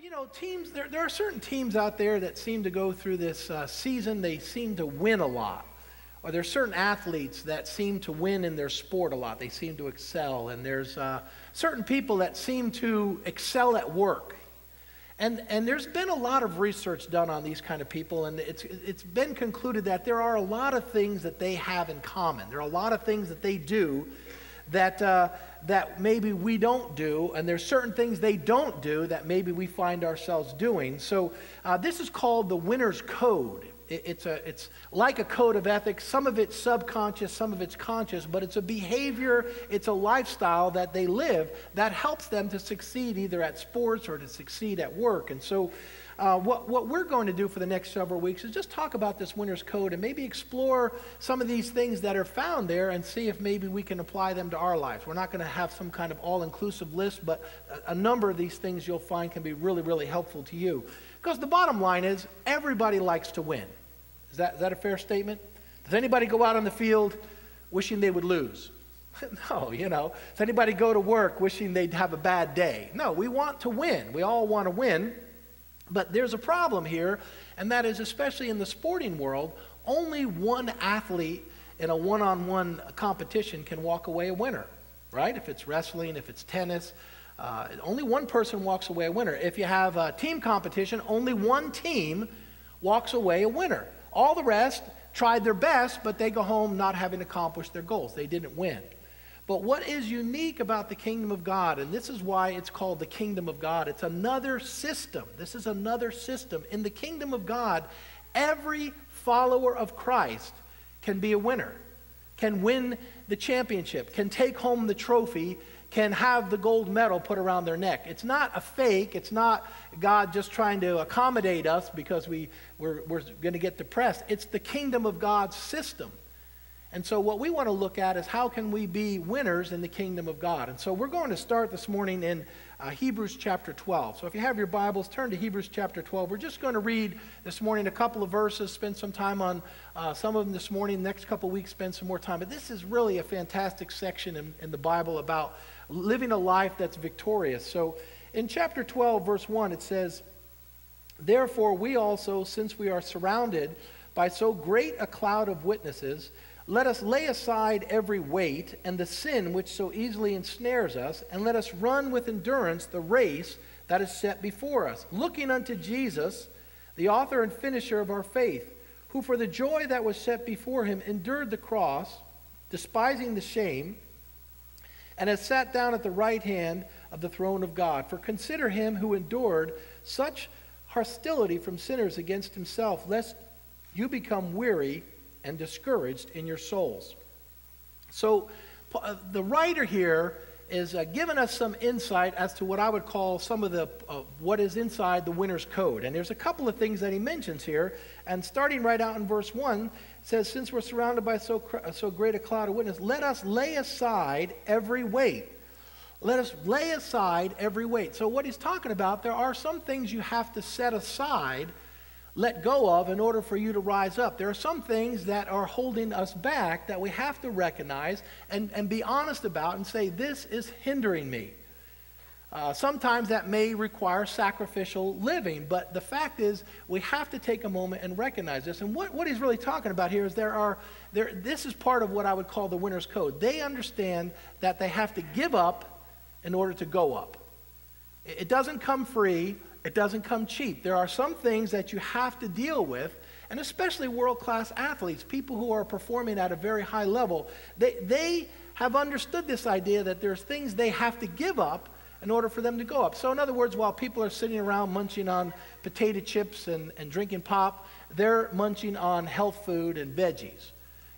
you know, teams, there, there are certain teams out there that seem to go through this uh, season, they seem to win a lot. Or there's certain athletes that seem to win in their sport a lot. They seem to excel. And there's uh, certain people that seem to excel at work. And, and there's been a lot of research done on these kind of people, and it's, it's been concluded that there are a lot of things that they have in common. There are a lot of things that they do that, uh, that maybe we don't do, and there's certain things they don't do that maybe we find ourselves doing. So uh, this is called the winner's code. It's, a, it's like a code of ethics. Some of it's subconscious, some of it's conscious, but it's a behavior, it's a lifestyle that they live that helps them to succeed either at sports or to succeed at work. And so, uh, what, what we're going to do for the next several weeks is just talk about this winner's code and maybe explore some of these things that are found there and see if maybe we can apply them to our lives. We're not going to have some kind of all inclusive list, but a, a number of these things you'll find can be really, really helpful to you. Because the bottom line is everybody likes to win. Is that, is that a fair statement? Does anybody go out on the field wishing they would lose? no, you know. Does anybody go to work wishing they'd have a bad day? No, we want to win. We all want to win. But there's a problem here, and that is, especially in the sporting world, only one athlete in a one on one competition can walk away a winner, right? If it's wrestling, if it's tennis, uh, only one person walks away a winner. If you have a team competition, only one team walks away a winner. All the rest tried their best, but they go home not having accomplished their goals. They didn't win. But what is unique about the kingdom of God, and this is why it's called the kingdom of God, it's another system. This is another system. In the kingdom of God, every follower of Christ can be a winner, can win the championship, can take home the trophy, can have the gold medal put around their neck. It's not a fake. It's not God just trying to accommodate us because we, we're, we're going to get depressed. It's the kingdom of God's system. And so, what we want to look at is how can we be winners in the kingdom of God. And so, we're going to start this morning in uh, Hebrews chapter 12. So, if you have your Bibles, turn to Hebrews chapter 12. We're just going to read this morning a couple of verses, spend some time on uh, some of them this morning. next couple of weeks, spend some more time. But this is really a fantastic section in, in the Bible about living a life that's victorious. So in chapter 12, verse 1, it says, Therefore, we also, since we are surrounded by so great a cloud of witnesses, let us lay aside every weight and the sin which so easily ensnares us, and let us run with endurance the race that is set before us, looking unto Jesus, the author and finisher of our faith, who for the joy that was set before him endured the cross, despising the shame and has sat down at the right hand of the throne of God. For consider him who endured such hostility from sinners against himself, lest you become weary and discouraged in your souls. So, uh, the writer here is uh, giving us some insight as to what I would call some of the uh, what is inside the winner's code. And there's a couple of things that he mentions here. And starting right out in verse 1, says, Since we're surrounded by so, so great a cloud of witness, let us lay aside every weight. Let us lay aside every weight. So, what he's talking about, there are some things you have to set aside, let go of, in order for you to rise up. There are some things that are holding us back that we have to recognize and, and be honest about and say, This is hindering me. Uh, sometimes that may require sacrificial living, but the fact is we have to take a moment and recognize this. And what, what he's really talking about here is there are, there, this is part of what I would call the winner's code. They understand that they have to give up in order to go up. It, it doesn't come free, it doesn't come cheap. There are some things that you have to deal with, and especially world class athletes, people who are performing at a very high level, they, they have understood this idea that there's things they have to give up in order for them to go up. So, in other words, while people are sitting around munching on potato chips and, and drinking pop, they're munching on health food and veggies.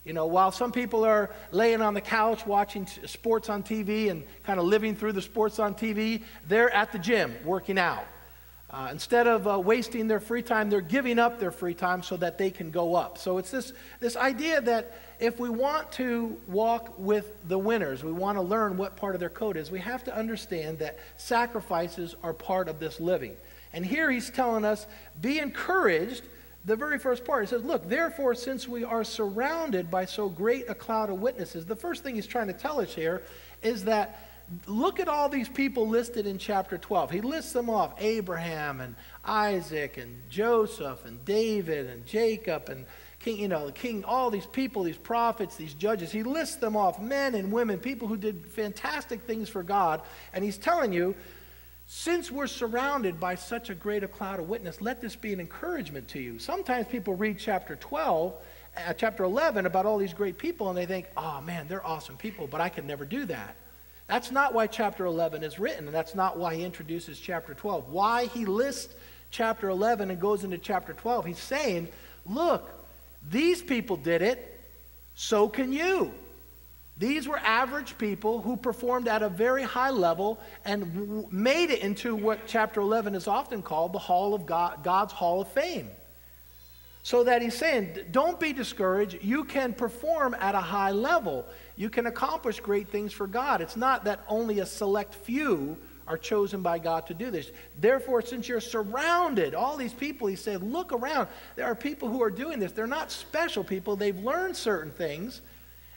You know, while some people are laying on the couch watching sports on TV and kind of living through the sports on TV, they're at the gym working out. Uh, instead of uh, wasting their free time, they're giving up their free time so that they can go up. So it's this, this idea that if we want to walk with the winners, we want to learn what part of their code is, we have to understand that sacrifices are part of this living. And here he's telling us, be encouraged. The very first part, he says, Look, therefore, since we are surrounded by so great a cloud of witnesses, the first thing he's trying to tell us here is that look at all these people listed in chapter 12. He lists them off Abraham and Isaac and Joseph and David and Jacob and King, you know, the king, all these people, these prophets, these judges. He lists them off men and women, people who did fantastic things for God. And he's telling you, since we're surrounded by such a great cloud of witness, let this be an encouragement to you. Sometimes people read chapter 12, uh, chapter 11 about all these great people and they think, oh man, they're awesome people, but I could never do that. That's not why chapter 11 is written, and that's not why he introduces chapter 12. Why he lists chapter 11 and goes into chapter 12, he's saying, look, these people did it, so can you. These were average people who performed at a very high level and w- made it into what chapter 11 is often called the hall of God, God's Hall of Fame. So that he's saying, don't be discouraged. You can perform at a high level. You can accomplish great things for God. It's not that only a select few are chosen by God to do this. Therefore, since you're surrounded, all these people, he said, look around. There are people who are doing this. They're not special people. They've learned certain things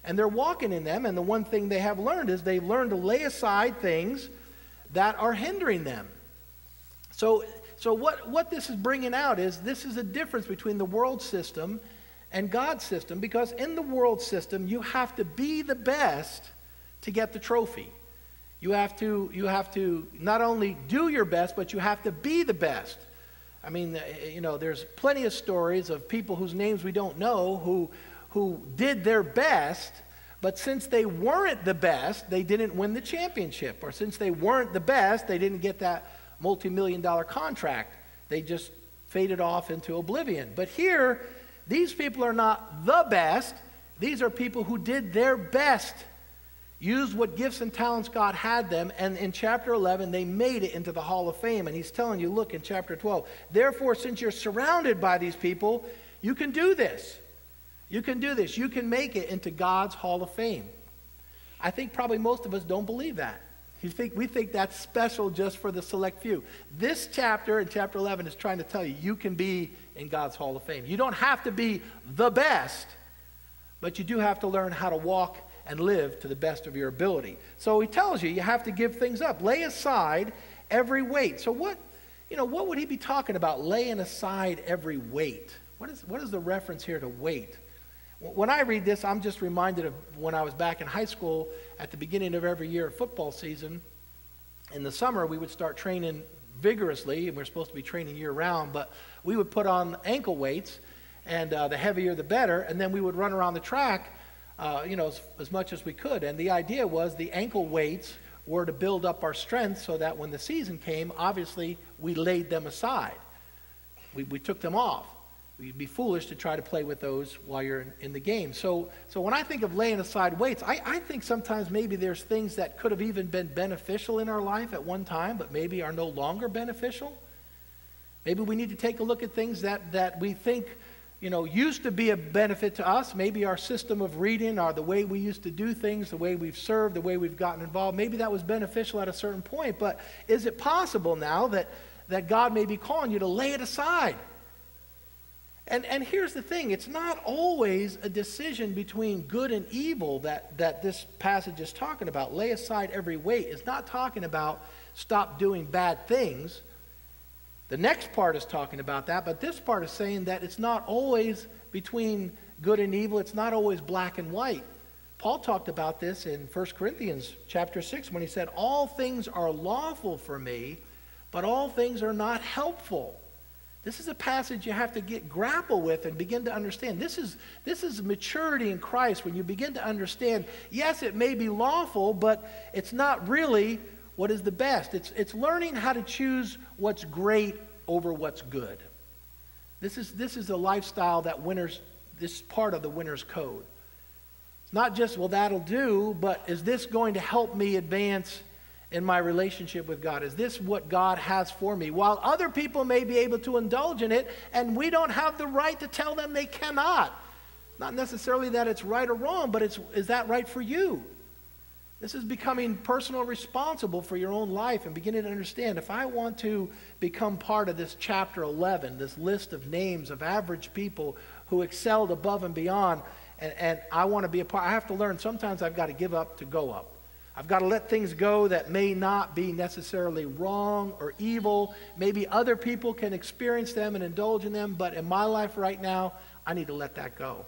and they're walking in them. And the one thing they have learned is they've learned to lay aside things that are hindering them. So, so what, what this is bringing out is this is a difference between the world system and God's system because in the world system, you have to be the best to get the trophy. You have to, you have to not only do your best, but you have to be the best. I mean, eh, eh, you know, there's plenty of stories of people whose names we don't know who, who did their best, but since they weren't the best, they didn't win the championship. Or since they weren't the best, they didn't get that multi million dollar contract. They just faded off into oblivion. But here, these people are not the best. These are people who did their best, used what gifts and talents God had them, and in chapter 11, they made it into the Hall of Fame. And he's telling you, look, in chapter 12, therefore, since you're surrounded by these people, you can do this. You can do this. You can make it into God's Hall of Fame. I think probably most of us don't believe that. You think, we think that's special just for the select few. This chapter in chapter 11 is trying to tell you you can be in God's Hall of Fame. You don't have to be the best, but you do have to learn how to walk and live to the best of your ability. So he tells you you have to give things up. Lay aside every weight. So what, you know, what would he be talking about laying aside every weight? What is, what is the reference here to weight? When I read this, I'm just reminded of when I was back in high school at the beginning of every year of football season. In the summer, we would start training vigorously, and we're supposed to be training year round, but we would put on ankle weights, and uh, the heavier the better, and then we would run around the track, uh, you know, as, as much as we could. And the idea was the ankle weights were to build up our strength so that when the season came, obviously we laid them aside. We, we took them off. You'd be foolish to try to play with those while you're in, in, the game. So, so when I think of laying aside weights, I, I think sometimes maybe there's things that could have even been beneficial in our life at one time, but maybe are no longer beneficial. Maybe we need to take a look at things that, that we think you know, used to be a benefit to us. Maybe our system of reading or the way we used to do things, the way we've served, the way we've gotten involved, maybe that was beneficial at a certain point. But is it possible now that, that God may be calling you to lay it aside? And, and here's the thing it's not always a decision between good and evil that, that this passage is talking about. Lay aside every weight. It's not talking about stop doing bad things. The next part is talking about that, but this part is saying that it's not always between good and evil, it's not always black and white. Paul talked about this in 1 Corinthians chapter 6 when he said, All things are lawful for me, but all things are not helpful. This is a passage you have to get grapple with and begin to understand. This is, this is maturity in Christ when you begin to understand, yes, it may be lawful, but it's not really what is the best. It's, it's learning how to choose what's great over what's good. This is, this is a lifestyle that winners, this part of the winner's code. It's not just, well, that'll do, but is this going to help me advance in my relationship with God? Is this what God has for me? While other people may be able to indulge in it, and we don't have the right to tell them they cannot. Not necessarily that it's right or wrong, but it's, is that right for you? This is becoming personal responsible for your own life and beginning to understand if I want to become part of this chapter 11, this list of names of average people who excelled above and beyond, and, and I want to be a part, I have to learn sometimes I've got to give up to go up. I've got to let things go that may not be necessarily wrong or evil. Maybe other people can experience them and indulge in them, but in my life right now, I need to let that go.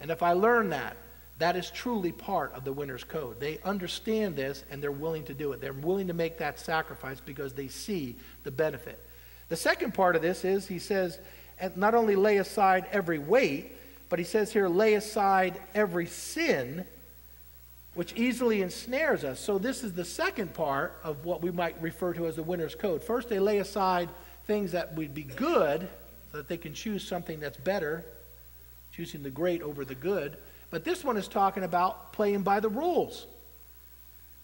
And if I learn that, that is truly part of the winner's code. They understand this and they're willing to do it. They're willing to make that sacrifice because they see the benefit. The second part of this is he says, not only lay aside every weight, but he says here, lay aside every sin which easily ensnares us. So, this is the second part of what we might refer to as the winner's code. First, they lay aside things that would be good so that they can choose something that's better, choosing the great over the good. But this one is talking about playing by the rules.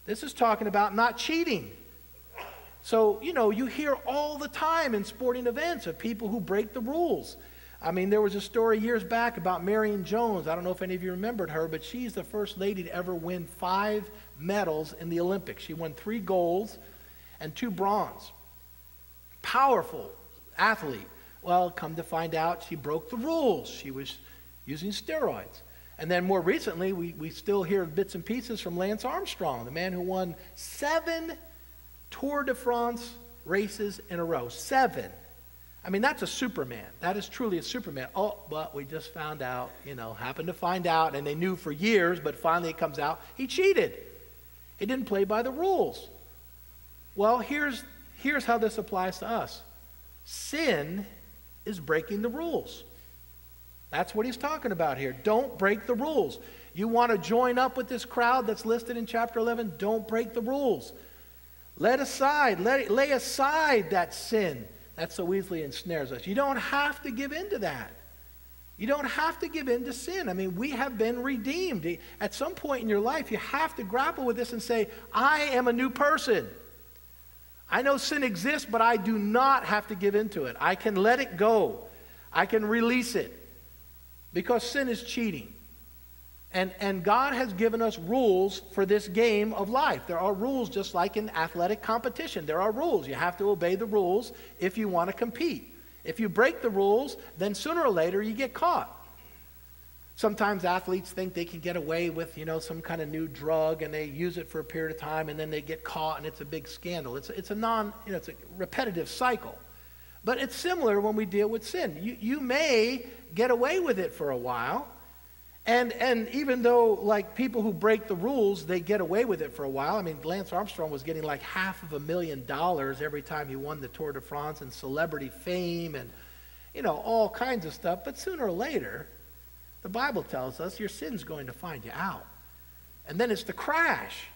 This is talking about not cheating. So, you know, you hear all the time in sporting events of people who break the rules. I mean, there was a story years back about Marion Jones. I don't know if any of you remembered her, but she's the first lady to ever win five medals in the Olympics. She won three golds and two bronze. Powerful athlete. Well, come to find out, she broke the rules. She was using steroids. And then more recently, we, we still hear bits and pieces from Lance Armstrong, the man who won seven Tour de France races in a row. Seven. I mean, that's a Superman. That is truly a Superman. Oh, but we just found out, you know, happened to find out, and they knew for years, but finally it comes out, he cheated. He didn't play by the rules. Well, here's, here's how this applies to us sin is breaking the rules. That's what he's talking about here. Don't break the rules. You want to join up with this crowd that's listed in chapter 11? Don't break the rules. Let aside, let, lay aside that sin that so easily ensnares us. You don't have to give in to that. You don't have to give in to sin. I mean, we have been redeemed. At some point in your life, you have to grapple with this and say, I am a new person. I know sin exists, but I do not have to give in to it. I can let it go, I can release it because sin is cheating. And, and God has given us rules for this game of life. There are rules just like in athletic competition. There are rules. You have to obey the rules if you want to compete. If you break the rules, then sooner or later you get caught. Sometimes athletes think they can get away with, you know, some kind of new drug and they use it for a period of time and then they get caught and it's a big scandal. It's, it's a non, you know, it's a repetitive cycle. But it's similar when we deal with sin. You, you may get away with it for a while, and, and even though, like, people who break the rules, they get away with it for a while. I mean, Lance Armstrong was getting like half of a million dollars every time he won the Tour de France and celebrity fame and, you know, all kinds of stuff. But sooner or later, the Bible tells us your sin's going to find you out. And then it's the crash.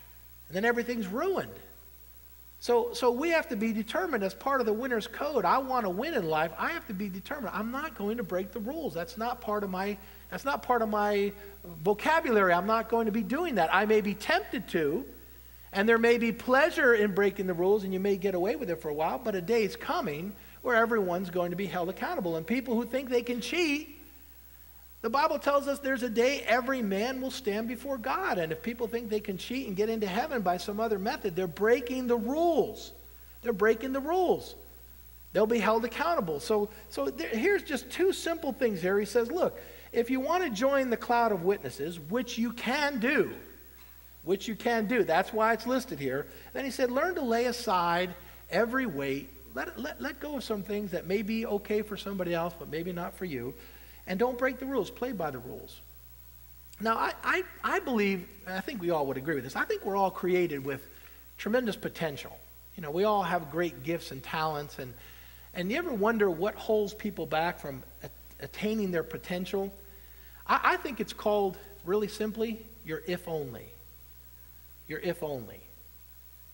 And then everything's ruined. So, so we have to be determined as part of the winner's code. I want to win in life. I have to be determined. I'm not going to break the rules. That's not part of my that's not part of my vocabulary. I'm not going to be doing that. I may be tempted to, and there may be pleasure in breaking the rules, and you may get away with it for a while, but a day is coming where everyone's going to be held accountable. And people who think they can cheat, the Bible tells us there's a day every man will stand before God. And if people think they can cheat and get into heaven by some other method, they're breaking the rules. They're breaking the rules. They'll be held accountable. So, so there, here's just two simple things here. He says, look, if you want to join the cloud of witnesses, which you can do, which you can do, that's why it's listed here, then he said, learn to lay aside every weight. Let, let, let go of some things that may be okay for somebody else, but maybe not for you. And don't break the rules. Play by the rules. Now, I, I, I believe, I think we all would agree with this, I think we're all created with tremendous potential. You know, we all have great gifts and talents. And, and you ever wonder what holds people back from attaining their potential. I, I think it's called, really simply, your if only. Your if only.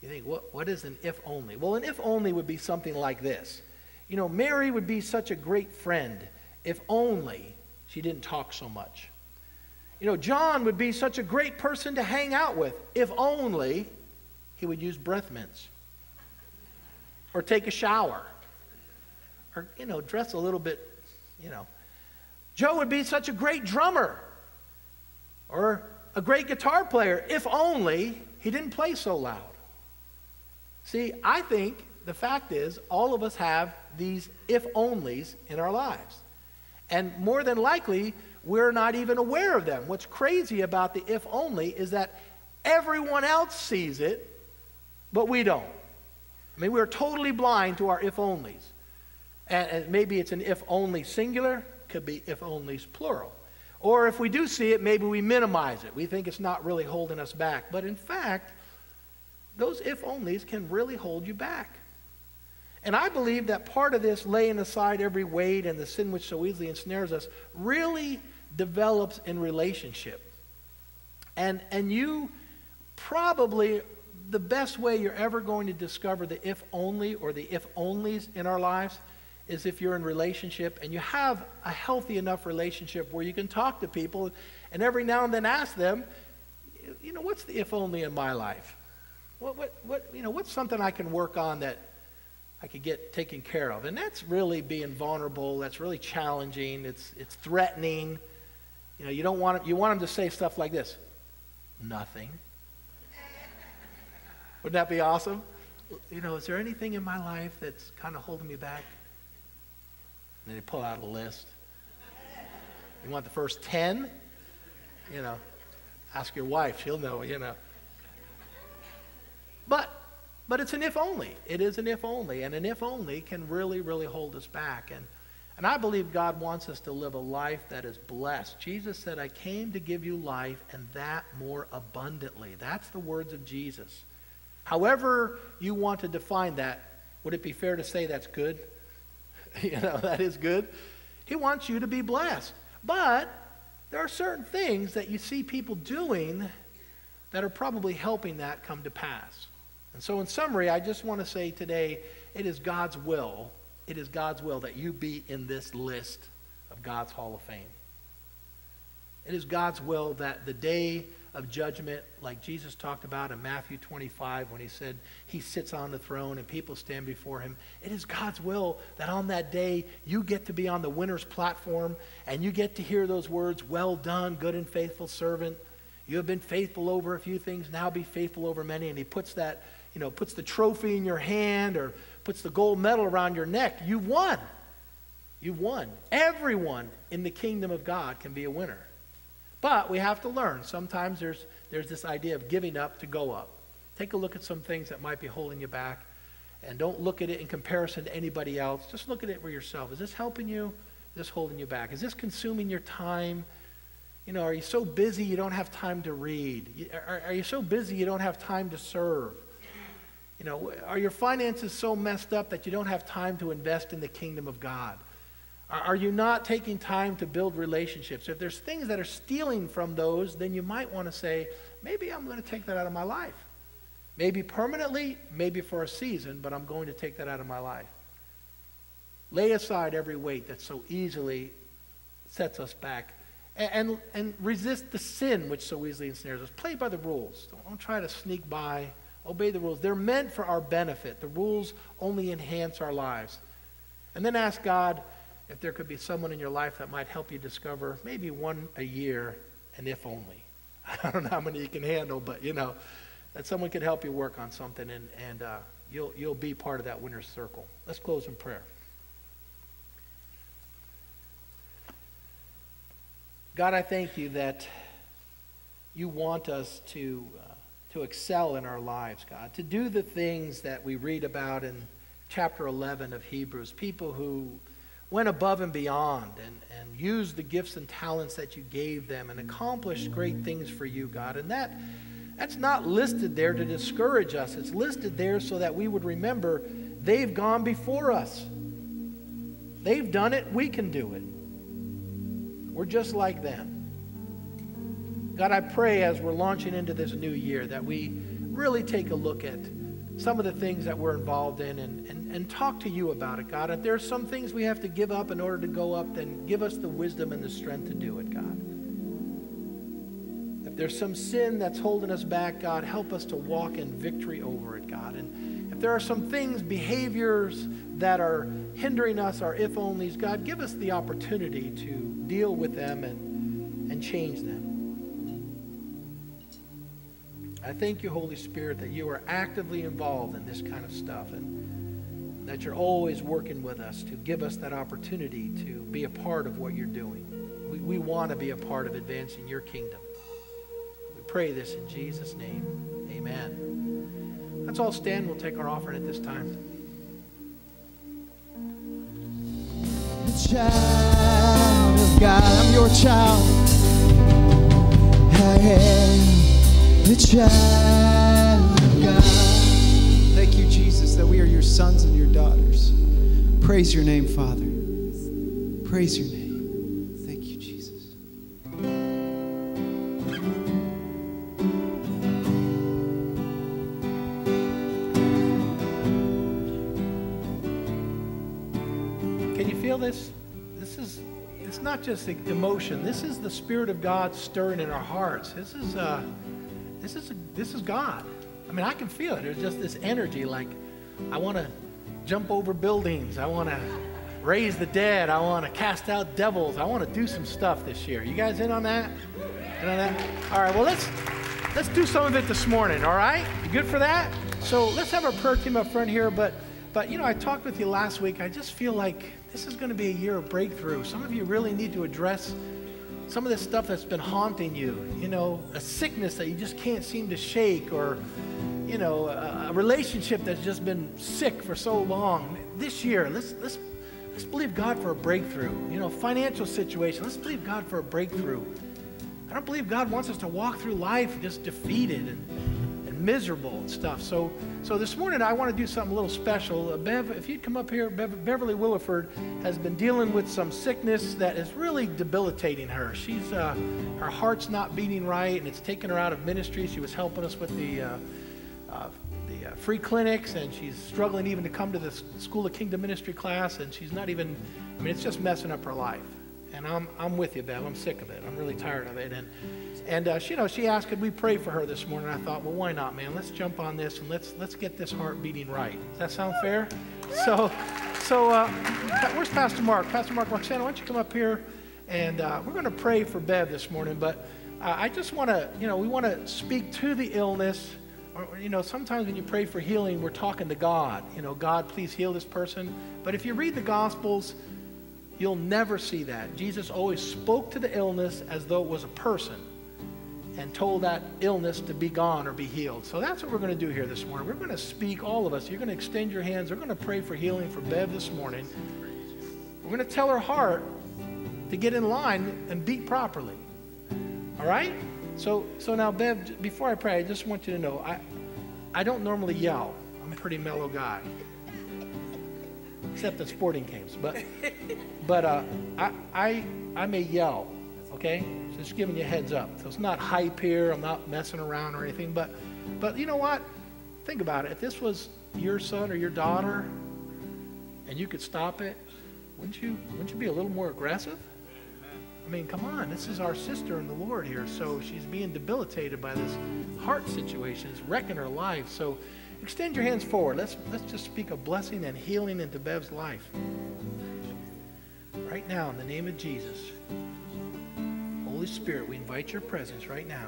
You think, what, what is an if only? Well, an if only would be something like this. You know, Mary would be such a great friend if only she didn't talk so much. You know, John would be such a great person to hang out with if only he would use breath mints or take a shower or, you know, dress a little bit, you know, Joe would be such a great drummer or a great guitar player if only he didn't play so loud. See, I think the fact is all of us have these if onlys in our lives. And more than likely, we're not even aware of them. What's crazy about the if only is that Everyone else sees it, but we don't. I mean, we're totally blind to our if onlys. And, maybe it's an if only singular, could be if onlys plural. Or if we do see it, maybe we minimize it. We think it's not really holding us back. But in fact, those if onlys can really hold you back. And I believe that part of this laying aside every weight and the sin which so easily ensnares us really develops in relationship. And, and you probably, the best way you're ever going to discover the if only or the if onlys in our lives is if you're in relationship and you have a healthy enough relationship where you can talk to people and every now and then ask them, you know, what's the if only in my life? What, what, what, you know, what's something I can work on that I could get taken care of? And that's really being vulnerable. That's really challenging. It's, it's threatening. You know, you don't want, you want them to say stuff like this. Nothing. Wouldn't that be awesome? You know, is there anything in my life that's kind of holding me back? And then they pull out a list. You want the first 10? You know, ask your wife. She'll know, you know. But, but it's an if only. It is an if only. And an if only can really, really hold us back. And, and I believe God wants us to live a life that is blessed. Jesus said, I came to give you life and that more abundantly. That's the words of Jesus. However you want to define that, would it be fair to say that's good? you know, that is good. He wants you to be blessed. But there are certain things that you see people doing that are probably helping that come to pass. And so, in summary, I just want to say today it is God's will, it is God's will that you be in this list of God's Hall of Fame. It is God's will that the day of judgment, like Jesus talked about in Matthew 25 when he said he sits on the throne and people stand before him. It is God's will that on that day you get to be on the winner's platform and you get to hear those words, Well done, good and faithful servant. You have been faithful over a few things, now be faithful over many. And he puts that, you know, puts the trophy in your hand or puts the gold medal around your neck. You won. You won. Everyone in the kingdom of God can be a winner. But we have to learn. Sometimes there's, there's this idea of giving up to go up. Take a look at some things that might be holding you back. And don't look at it in comparison to anybody else. Just look at it for yourself. Is this helping you? Is this holding you back? Is this consuming your time? You know, are you so busy you don't have time to read? Are, are you so busy you don't have time to serve? You know, are your finances so messed up that you don't have time to invest in the kingdom of God? Are you not taking time to build relationships? If there's things that are stealing from those, then you might want to say, maybe I'm going to take that out of my life. Maybe permanently, maybe for a season, but I'm going to take that out of my life. Lay aside every weight that so easily sets us back and, and, and resist the sin which so easily ensnares us. Play by the rules. Don't, don't try to sneak by. Obey the rules. They're meant for our benefit. The rules only enhance our lives. And then ask God, if there could be someone in your life that might help you discover maybe one a year, and if only. I don't know how many you can handle, but you know, that someone could help you work on something and, and uh, you'll, you'll be part of that winner's circle. Let's close in prayer. God, I thank you that you want us to, uh, to excel in our lives, God, to do the things that we read about in chapter 11 of Hebrews, people who went above and beyond and, and used the gifts and talents that you gave them and accomplished great things for you, God. And that that's not listed there to discourage us. It's listed there so that we would remember they've gone before us. They've done it, we can do it. We're just like them. God, I pray as we're launching into this new year that we really take a look at some of the things that we're involved in and, and, and talk to you about it, God. If there are some things we have to give up in order to go up, then give us the wisdom and the strength to do it, God. If there's some sin that's holding us back, God, help us to walk in victory over it, God. And if there are some things, behaviors that are hindering us, our if onlys, God, give us the opportunity to deal with them and, and change them. I thank you, Holy Spirit, that you are actively involved in this kind of stuff and that you're always working with us to give us that opportunity to be a part of what you're doing. We, we want to be a part of advancing your kingdom We pray this in Jesus' name. Amen. Let's all stand. We'll take our offering at this time. The child of God, I'm your child. I am the child of God. Thank you, Jesus, that we are your sons and your daughters. Praise your name, Father. Praise your name. Thank you, Jesus. Can you feel this? This is it's not just emotion. This is the spirit of God stirring in our hearts. This is uh this is this is God. I mean, I can feel it. There's just this energy like I want to jump over buildings. I want to raise the dead. I want to cast out devils. I want to do some stuff this year. You guys in on that? In on that? All right. Well, let's let's do some of it this morning. All right? You good for that? So let's have our prayer team up front here. But but you know, I talked with you last week. I just feel like this is going to be a year of breakthrough. Some of you really need to address some of this stuff that's been haunting you. You know, a sickness that you just can't seem to shake, or you know, a, a relationship that's just been sick for so long. This year, let's let's let's believe God for a breakthrough. You know, financial situation. Let's believe God for a breakthrough. I don't believe God wants us to walk through life just defeated and, miserable and stuff. So, so this morning I want to do something a little special. Uh, Bev, if you'd come up here, Bev, Beverly Williford has been dealing with some sickness that is really debilitating her. She's uh, her heart's not beating right, and it's taken her out of ministry. She was helping us with the. Uh, uh, the uh, free clinics, and she's struggling even to come to the School of Kingdom Ministry class, and she's not even, I mean, it's just messing up her life. And I'm, I'm with you, Bev. I'm sick of it. I'm really tired of it. And, and uh, she, you know, she asked, could we pray for her this morning? I thought, well, why not, man? Let's jump on this and let's, let's get this heart beating right. Does that sound fair? So, so uh, where's Pastor Mark? Pastor Mark Roxana, why don't you come up here? And uh, we're going to pray for Bev this morning. But uh, I just want to, you know, we want to speak to the illness or, you know, sometimes when you pray for healing, we're talking to God. You know, God, please heal this person. But if you read the Gospels, you'll never see that. Jesus always spoke to the illness as though it was a person and told that illness to be gone or be healed. So that's what we're going to do here this morning. We're going to speak, all of us. You're going to extend your hands. We're going to pray for healing for Bev this morning. We're going to tell her heart to get in line and beat properly. All right? So, so now, Bev, before I pray, I just want you to know I, I don't normally yell. I'm a pretty mellow guy, except at sporting games. But, but uh, I, I, I may yell. Okay, So just giving you heads up. So it's not hype here. I'm not messing around or anything. But, but you know what? Think about it. If this was your son or your daughter, and you could stop it, wouldn't you? Wouldn't you be a little more aggressive? I mean, come on, this is our sister in the Lord here. So she's being debilitated by this heart situation. It's wrecking her life. So extend your hands forward. Let's, let's just speak a blessing and healing into Bev's life. Right now, in the name of Jesus. Holy Spirit, we invite your presence right now.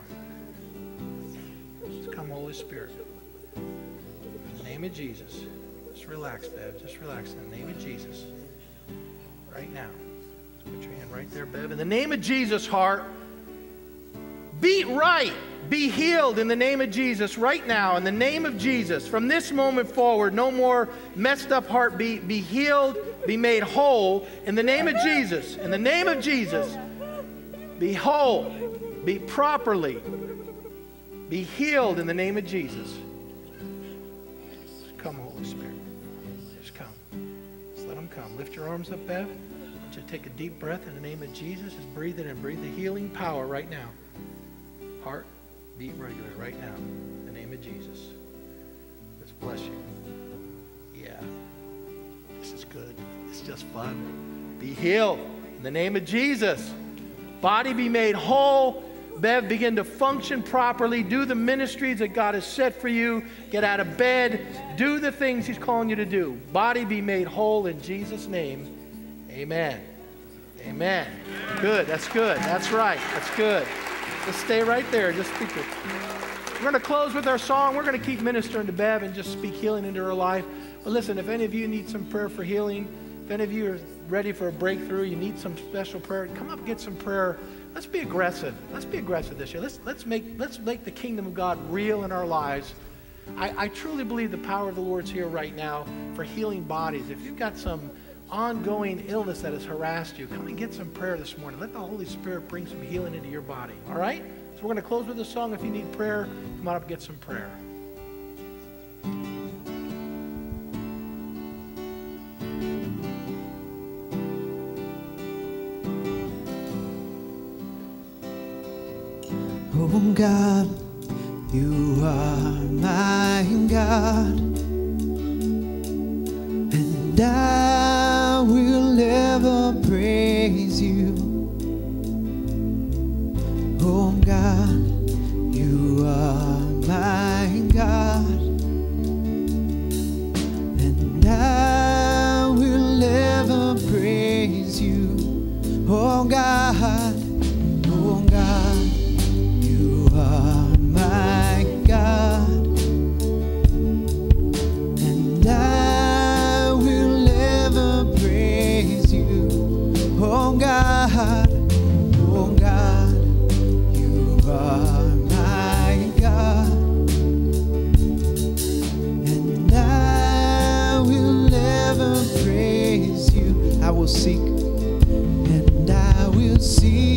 Just come, Holy Spirit. In the name of Jesus. Just relax, Bev. Just relax in the name of Jesus. Right now. Put your hand right there, Bev. In the name of Jesus, heart, beat right. Be healed in the name of Jesus right now. In the name of Jesus. From this moment forward, no more messed up heartbeat. Be healed. Be made whole in the name of Jesus. In the name of Jesus. Be whole. Be properly. Be healed in the name of Jesus. Come, Holy Spirit. Just come. Just let them come. Lift your arms up, Bev to take a deep breath in the name of Jesus. Just breathe it and breathe the healing power right now. Heart, beat regular right now. In the name of Jesus. Let's bless you. This is good. It's just fun. Be healed in the name of Jesus. Body be made whole. Bev, begin to function properly. Do the ministries that God has set for you. Get out of bed. Do the things He's calling you to do. Body be made whole in Jesus' name. Amen. Amen. Good. That's good. That's right. That's good. Just stay right there. Just speak it. We're going to close with our song. We're going to keep ministering to Bev and just speak healing into her life. But listen, if any of you need some prayer for healing, if any of you are ready for a breakthrough, you need some special prayer, come up get some prayer. let's be aggressive. Let's be aggressive this year. Let's, let's, make, let's make the kingdom of God real in our lives. I, I truly believe the power of the Lord's here right now for healing bodies. If you've got some ongoing illness that has harassed you, come and get some prayer this morning. Let the Holy Spirit bring some healing into your body. All right? So we're going to close with a song. If you need prayer, come on up and get some prayer. Oh God, you are my God, and I will ever praise you. Oh God, I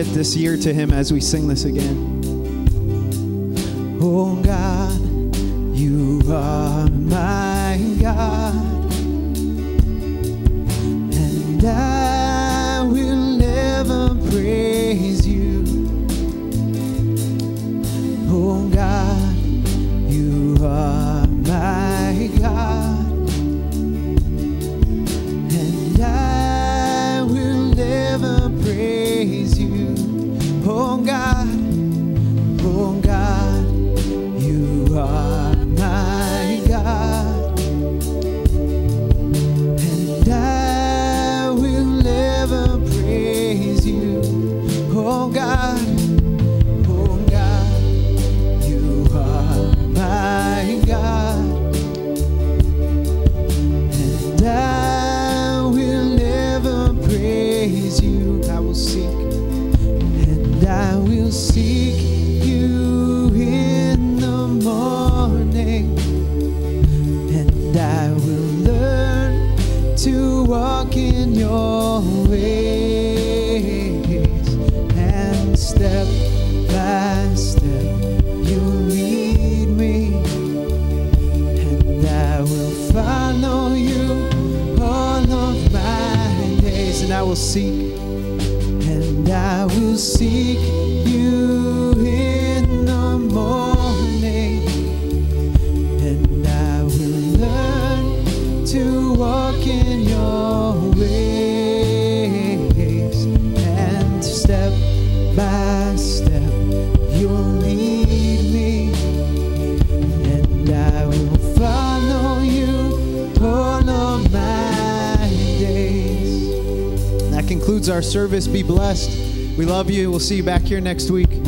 commit this year to Him as we sing this again. Oh God, you are my God, and I will never praise you. Oh God, you are my God. Seek, and I will seek our service. Be blessed. We love you. We'll see you back here next week.